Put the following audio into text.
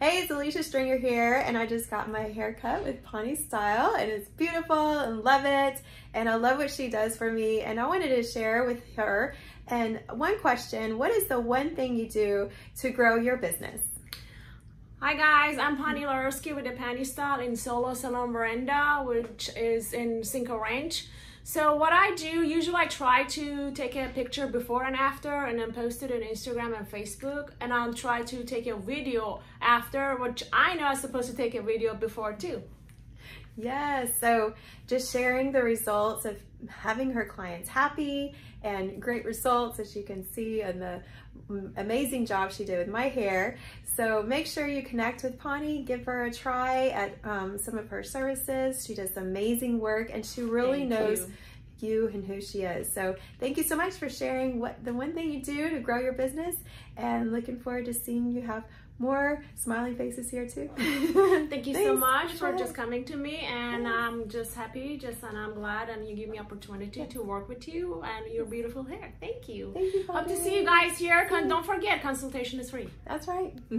Hey, it's Alecia Stringer here, and I just got my hair cut with Pani Style, and it's beautiful and love it. And I love what she does for me, and I wanted to share with her. And one question What is the one thing you do to grow your business? Hi guys, I'm Pani Larosski with the Pani Style in Solo Salon Miranda, which is in Cinco Ranch. So what I do, usually I try to take a picture before and after and then post it on Instagram and Facebook. And I'll try to take a video after, which I know I'm supposed to take a video before too. Yes, so just sharing the results of having her clients happy and great results as you can see and the amazing job she did with my hair. So make sure you connect with Pani, give her a try at um, some of her services. She does amazing work and she really Thank knows you you and who she is. So thank you so much for sharing what the one thing you do to grow your business and looking forward to seeing you have more smiling faces here too. Thank you so much for just coming to me and I'm just happy just and I'm glad and you give me opportunity yes. to work with you and your beautiful hair. Thank you. Thank you. Hope to see you guys here. Don't forget consultation is free. That's right.